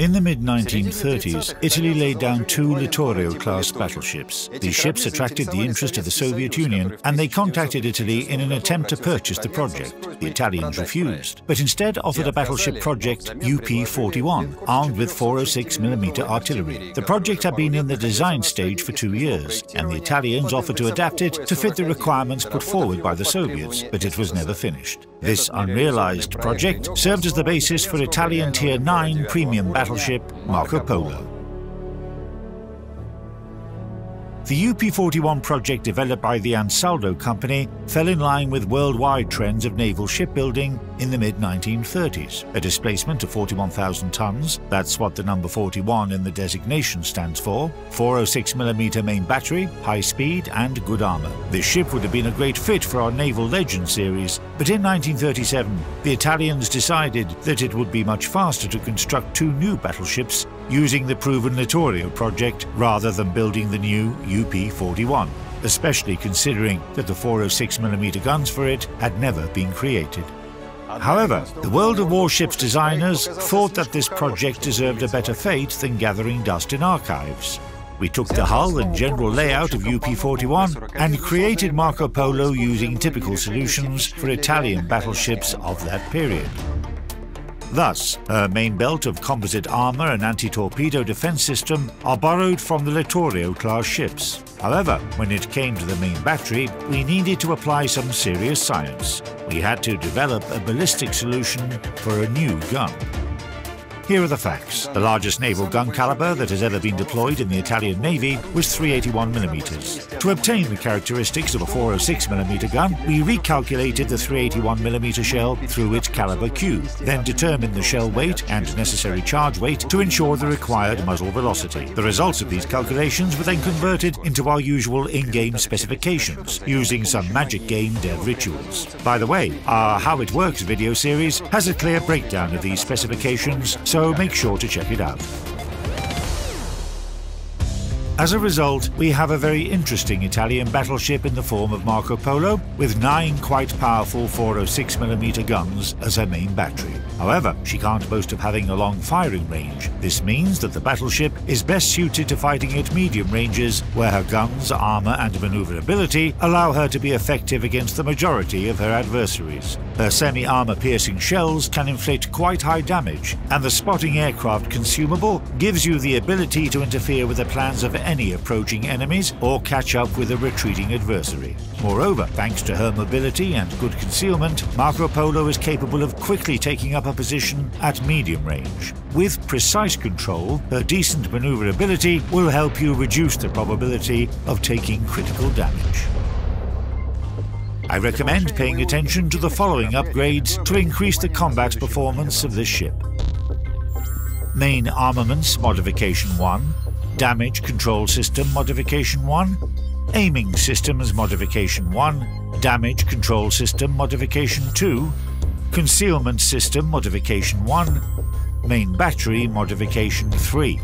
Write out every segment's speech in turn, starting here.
In the mid-1930s, Italy laid down two Littorio-class battleships. These ships attracted the interest of the Soviet Union, and they contacted Italy in an attempt to purchase the project. The Italians refused, but instead offered a battleship project UP-41, armed with 406mm artillery. The project had been in the design stage for two years, and the Italians offered to adapt it to fit the requirements put forward by the Soviets, but it was never finished. This unrealized project served as the basis for Italian Tier 9 premium battleship Marco Polo. The UP-41 project developed by the Ansaldo Company fell in line with worldwide trends of naval shipbuilding in the mid-1930s. A displacement of 41,000 tons, that's what the number 41 in the designation stands for, 406mm main battery, high speed and good armour. This ship would have been a great fit for our Naval Legend series, but in 1937 the Italians decided that it would be much faster to construct two new battleships using the proven Littorio project rather than building the new UP-41, especially considering that the 406mm guns for it had never been created. However, the World of Warships designers thought that this project deserved a better fate than gathering dust in archives. We took the hull and general layout of UP-41 and created Marco Polo using typical solutions for Italian battleships of that period. Thus, her main belt of composite armour and anti-torpedo defence system are borrowed from the Littorio-class ships. However, when it came to the main battery, we needed to apply some serious science. We had to develop a ballistic solution for a new gun. Here are the facts. The largest naval gun caliber that has ever been deployed in the Italian Navy was 381mm. To obtain the characteristics of a 406mm gun, we recalculated the 381mm shell through its caliber Q, then determined the shell weight and necessary charge weight to ensure the required muzzle velocity. The results of these calculations were then converted into our usual in-game specifications, using some magic game dev rituals. By the way, our How It Works video series has a clear breakdown of these specifications, so so make sure to check it out. As a result, we have a very interesting Italian battleship in the form of Marco Polo, with nine quite powerful 406mm guns as her main battery. However, she can't boast of having a long firing range. This means that the battleship is best suited to fighting at medium ranges, where her guns, armour and manoeuvrability allow her to be effective against the majority of her adversaries. Her semi-armour piercing shells can inflict quite high damage, and the spotting aircraft consumable gives you the ability to interfere with the plans of any approaching enemies or catch up with a retreating adversary. Moreover, thanks to her mobility and good concealment, Marco Polo is capable of quickly taking up a position at medium range. With precise control, her decent maneuverability will help you reduce the probability of taking critical damage. I recommend paying attention to the following upgrades to increase the combat performance of this ship. Main Armaments Modification 1, Damage Control System Modification 1, Aiming Systems Modification 1, Damage Control System Modification 2, Concealment System Modification 1, Main Battery Modification 3.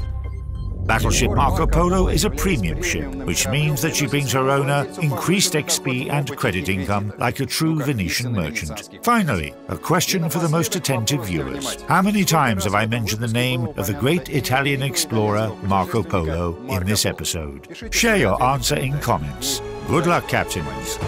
Battleship Marco Polo is a premium ship, which means that she brings her owner increased XP and credit income like a true Venetian merchant. Finally, a question for the most attentive viewers. How many times have I mentioned the name of the great Italian explorer Marco Polo in this episode? Share your answer in comments. Good luck, captains.